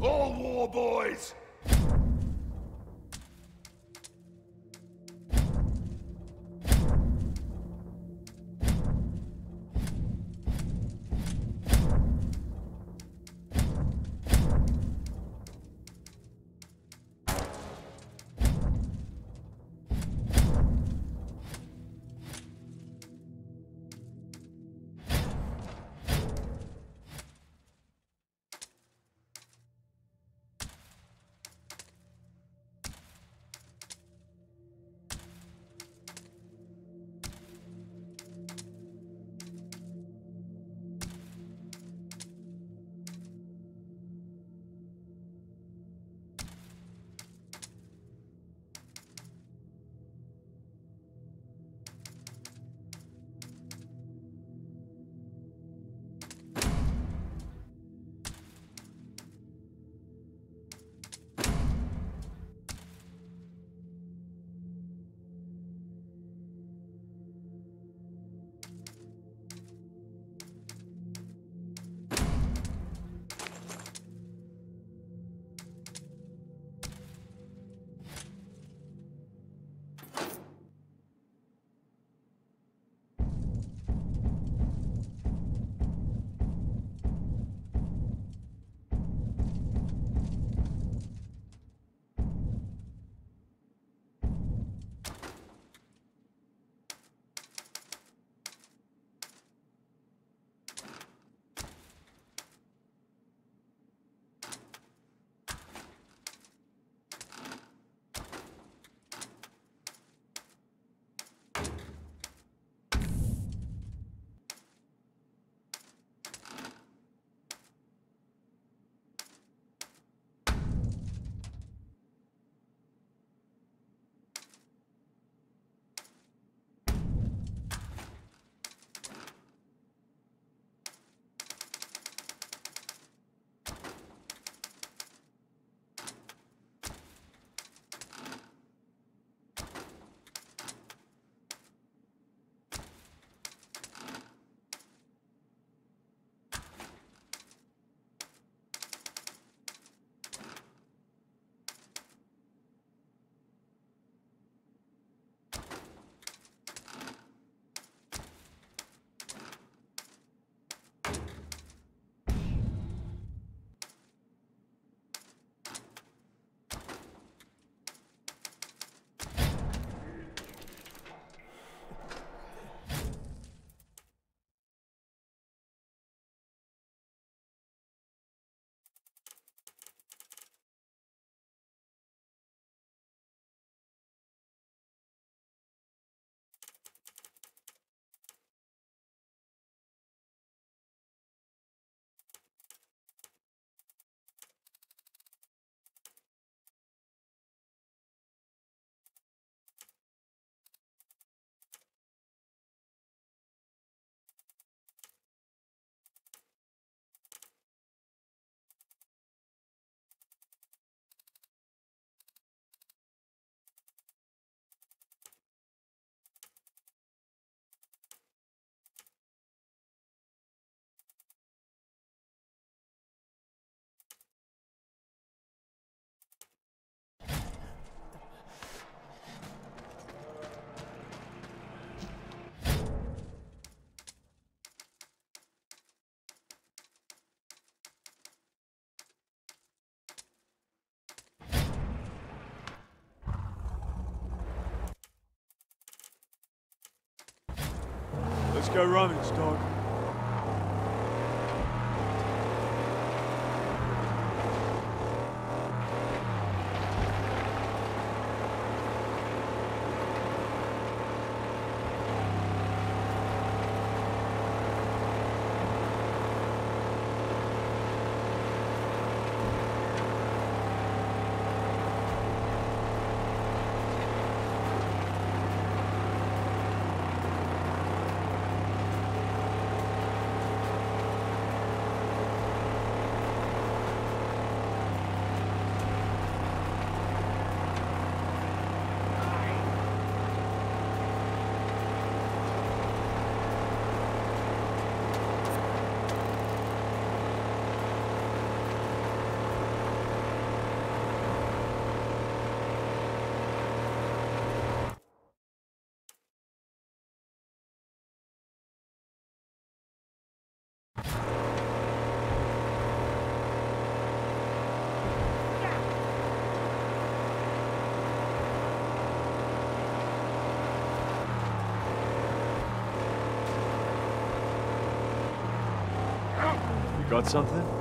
All war boys! Go running, Stark. Got something?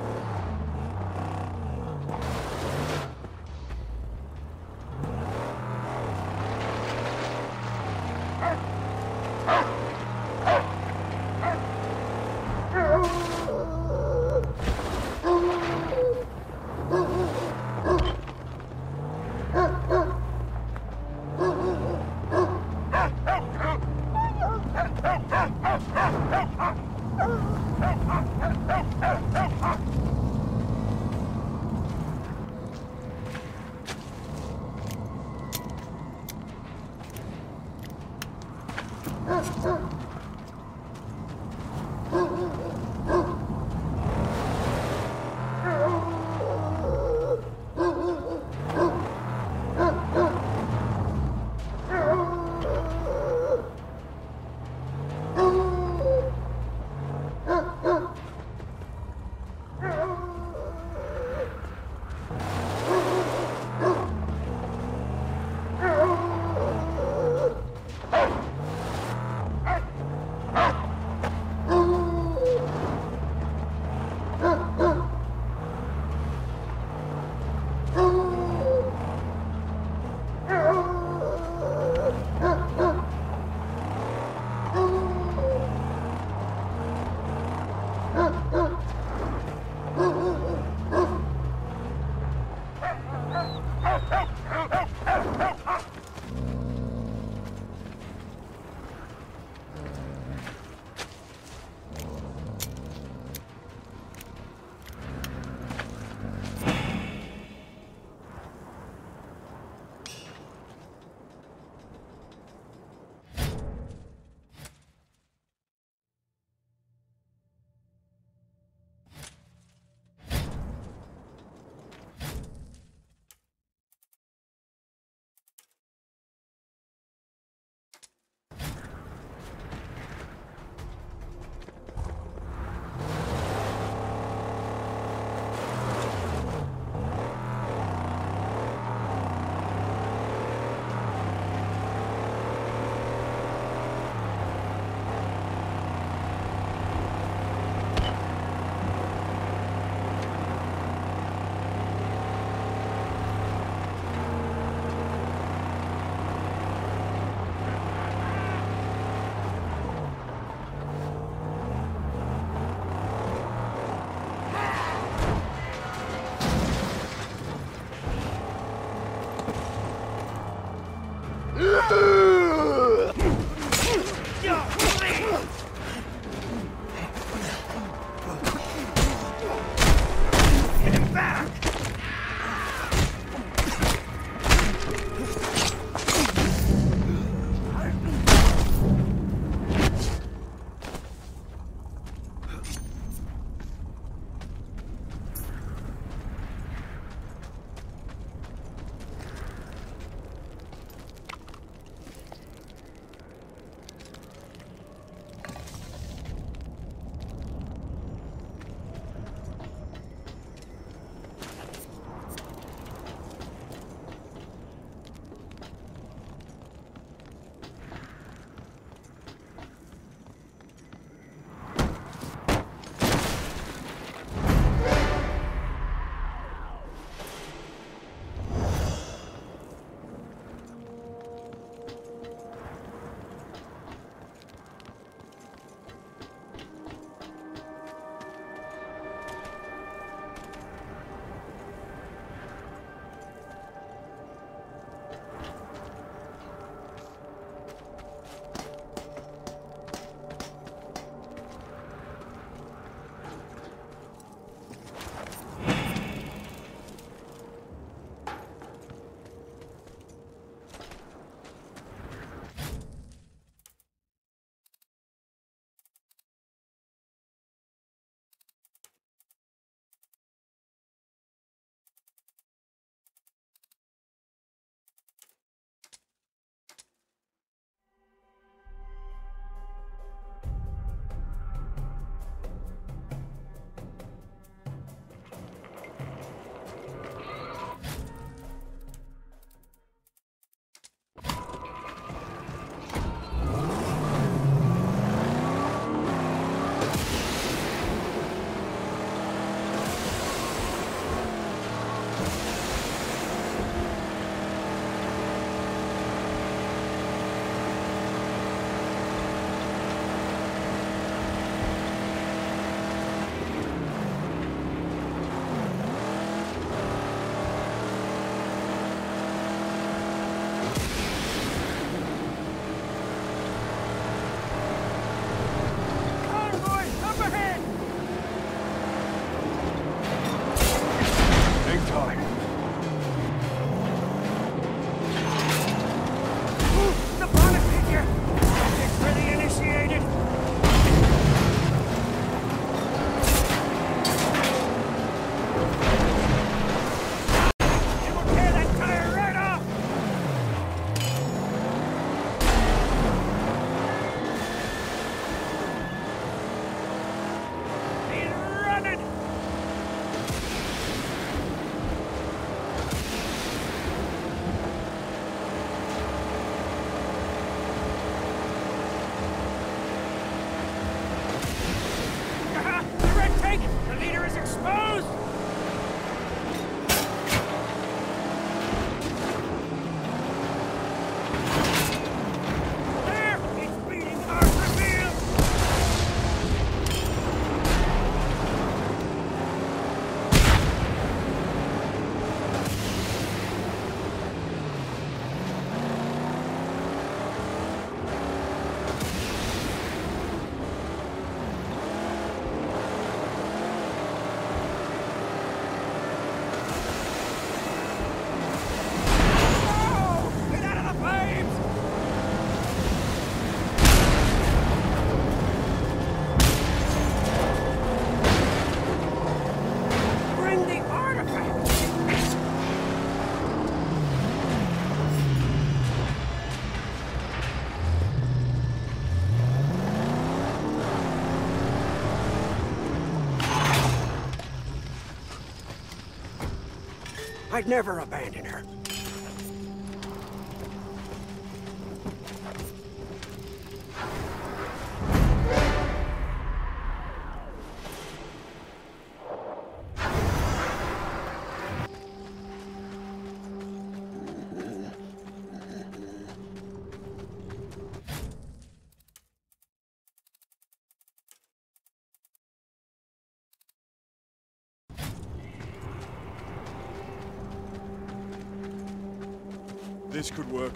I'd never abandon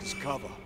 as cover.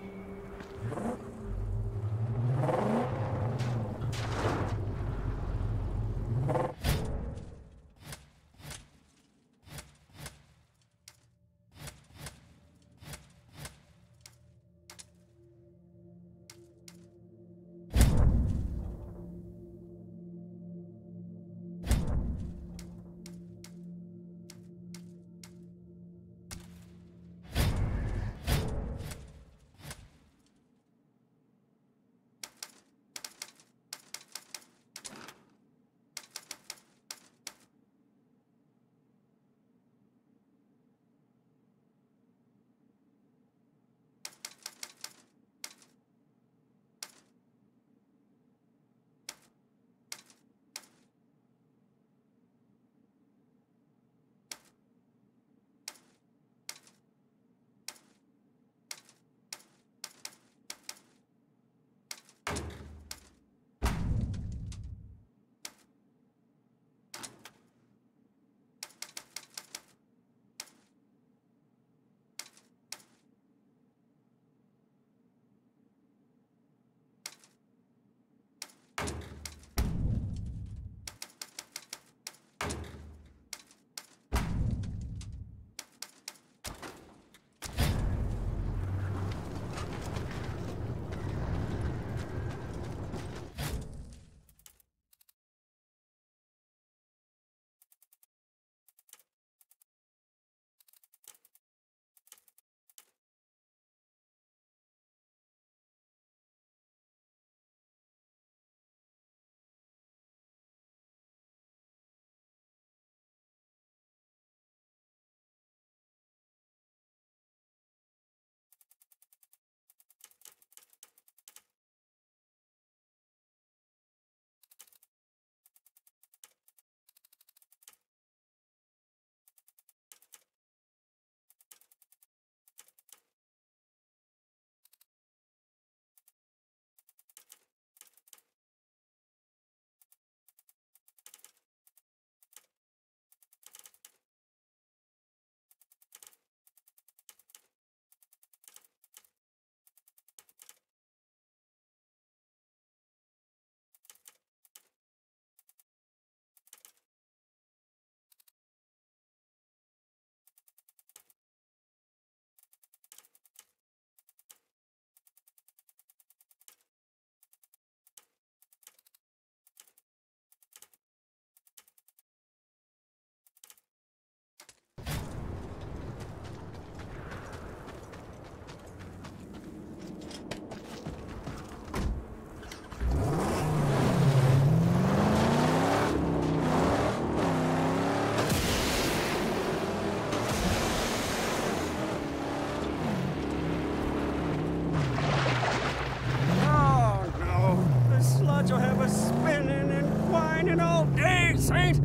No!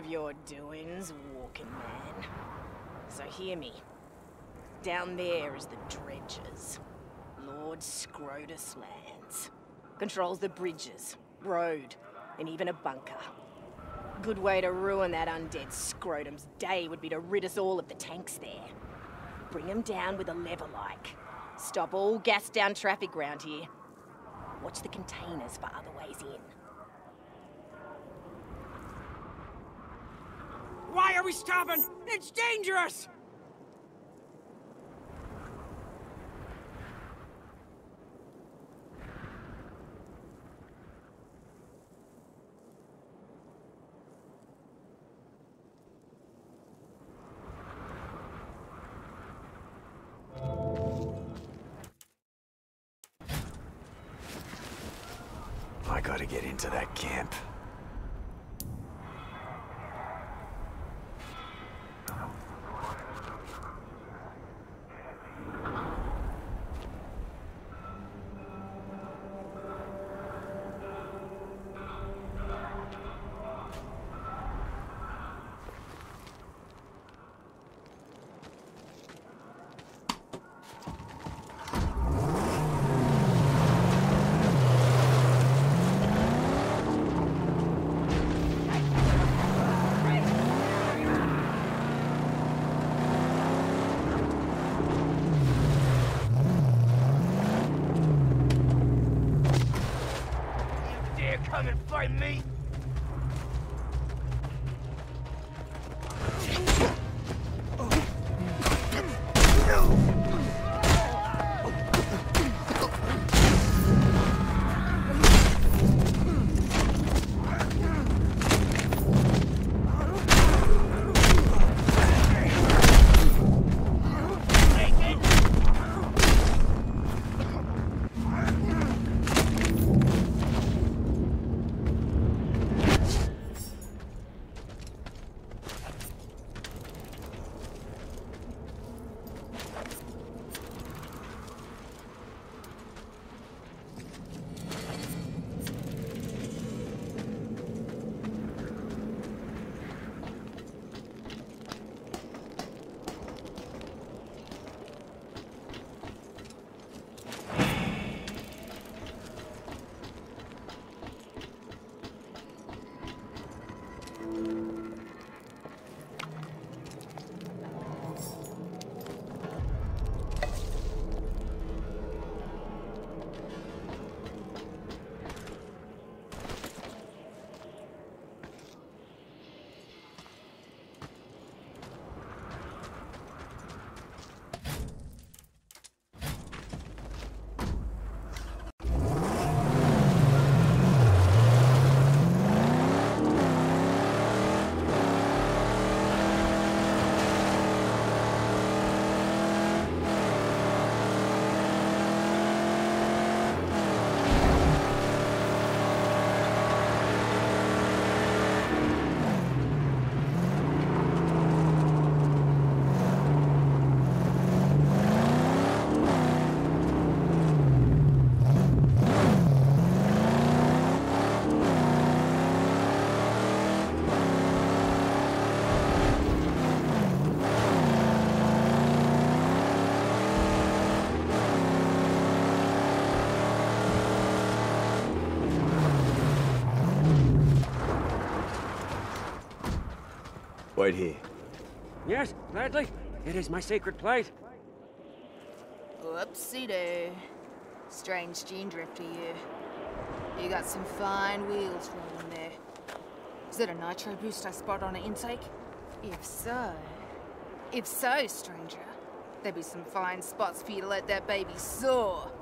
Of your doings, walking man. So hear me. Down there is the Dredgers. Lord Scrotus lands. Controls the bridges, road, and even a bunker. Good way to ruin that undead scrotum's day would be to rid us all of the tanks there. Bring them down with a lever like. Stop all Gastown traffic round here. Watch the containers for other ways in. Why are we stopping? It's dangerous! I gotta get into that camp. Wait here. Yes, gladly. It is my sacred plate. Whoopsie doo. Strange gene drifter, you. You got some fine wheels rolling there. Is that a nitro boost I spot on an intake? If so... If so, stranger, there'd be some fine spots for you to let that baby soar.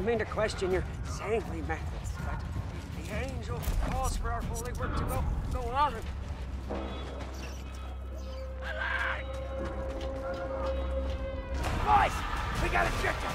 Don't mean to question your saintly methods, but the angel calls for our holy work to go go on. Boys, we gotta a shifter.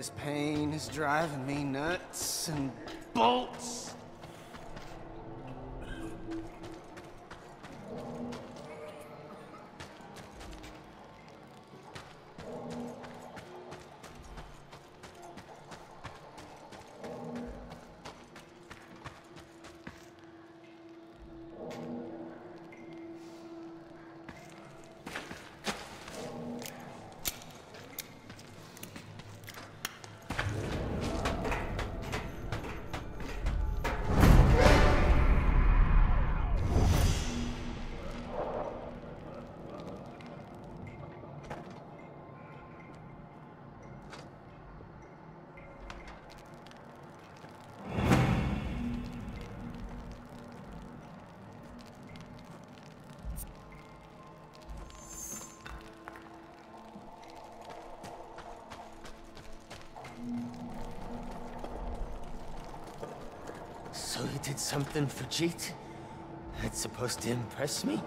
This pain is driving me nuts and bolts. You did something for Jeit? That's supposed to impress me?